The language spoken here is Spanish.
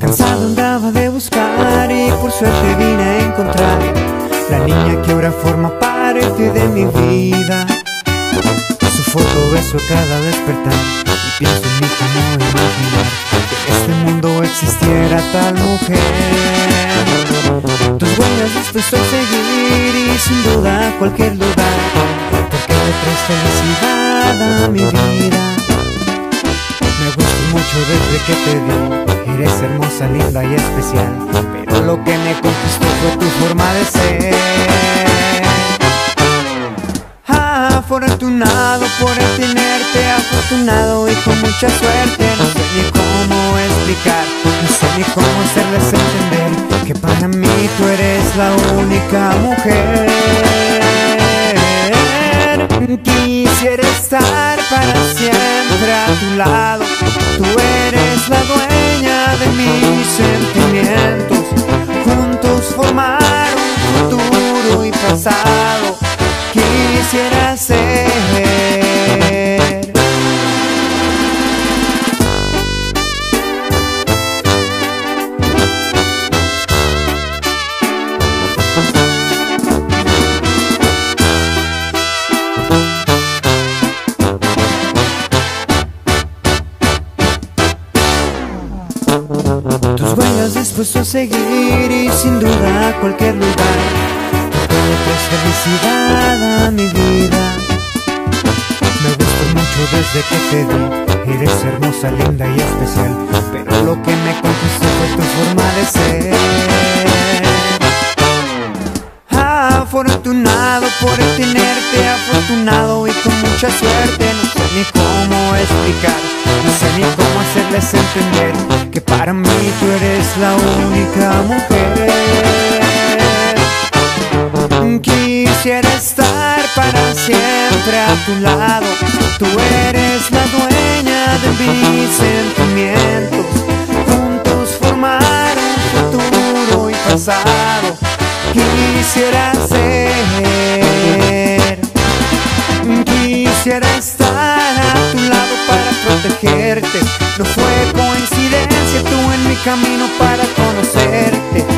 Cansado andaba de buscar y por suerte vine a encontrar La niña que ahora forma parte de mi vida. Su foto beso cada despertar Y pienso en mí como imaginar Que este mundo existiera tal mujer. Tus huellas dispuesto a seguir y sin duda cualquier lugar Porque te traes felicidad a mi vida. Me gusta mucho desde que te vi Eres hermosa, linda y especial Pero lo que me conquistó fue tu forma de ser Afortunado por tenerte Afortunado y con mucha suerte. No sé ni cómo explicar No sé ni cómo hacerles entender Que para mí tú eres la única mujer. Quisiera estar para siempre a tu lado. Tú eres la dueña de mis sentimientos. Juntos formar un futuro y pasado Tus huellas dispuesto a seguir y sin duda a cualquier lugar. Traes felicidad a mi vida. Me gusta mucho desde que te vi. Eres hermosa, linda y especial Pero lo que me conquistó fue tu forma de ser. Afortunado por tenerte Afortunado y con mucha suerte No sé explicar. No sé ni cómo hacerles entender Que para mí tú eres la única mujer. Quisiera estar para siempre a tu lado. Tú eres la dueña de mis sentimientos. Juntos formar un futuro y pasado. Quisiera ser. Quisiera No fue coincidencia tú en mi camino para conocerte